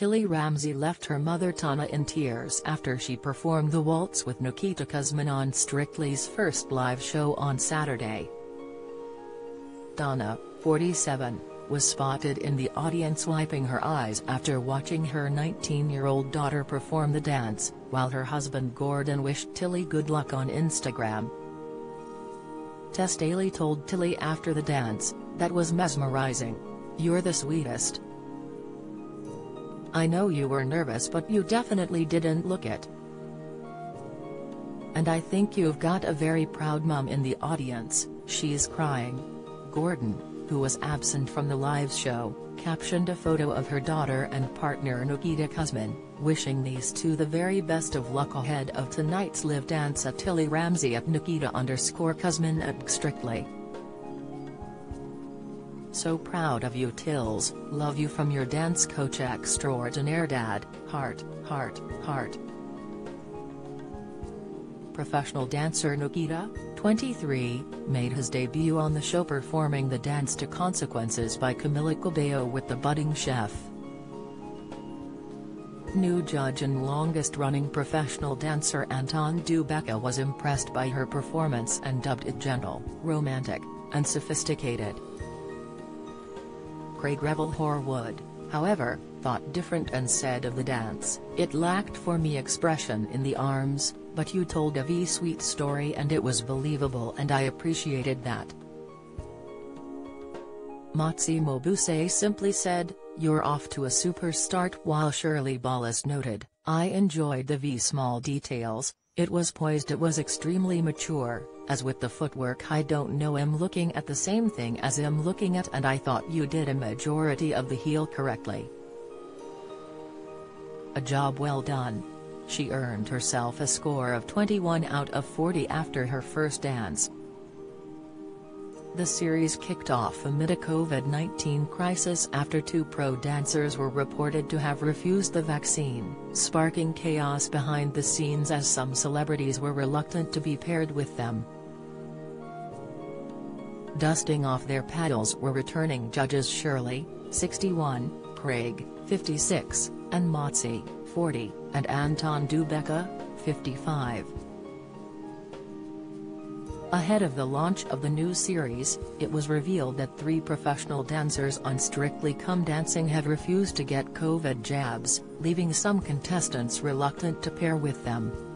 Tilly Ramsay left her mother Tana in tears after she performed the waltz with Nikita Kuzmin on Strictly's first live show on Saturday. Tana, 47, was spotted in the audience wiping her eyes after watching her 19-year-old daughter perform the dance, while her husband Gordon wished Tilly good luck on Instagram. Tess Daly told Tilly after the dance, that was mesmerizing. You're the sweetest. I know you were nervous but you definitely didn't look it. And I think you've got a very proud mum in the audience, she's crying. Gordon, who was absent from the live show, captioned a photo of her daughter and partner Nikita Kuzmin, wishing these two the very best of luck ahead of tonight's live dance at Tilly Ramsay at Nikita underscore Kuzmin at Strictly. So proud of you Tills, love you from your dance coach extraordinaire dad, heart, heart, heart. Professional dancer Nikita, 23, made his debut on the show performing the dance to Consequences by Camila Cabello with the budding chef. New judge and longest-running professional dancer Anton Du was impressed by her performance and dubbed it gentle, romantic, and sophisticated. Craig Revel Horwood, however, thought different and said of the dance, it lacked for me expression in the arms, but you told a V-sweet story and it was believable and I appreciated that. Motsi Mabuse simply said, you're off to a super start while Shirley Ballas noted, I enjoyed the V small details, it was poised it was extremely mature, as with the footwork I don't know I'm looking at the same thing as I'm looking at and I thought you did a majority of the heel correctly. A job well done. She earned herself a score of 21 out of 40 after her first dance. The series kicked off amid a COVID-19 crisis after two pro dancers were reported to have refused the vaccine, sparking chaos behind the scenes as some celebrities were reluctant to be paired with them. Dusting off their paddles were returning judges Shirley, 61, Craig, 56, and Motsi, 40, and Anton Du Beke, 55. Ahead of the launch of the new series, it was revealed that three professional dancers on Strictly Come Dancing have refused to get COVID jabs, leaving some contestants reluctant to pair with them.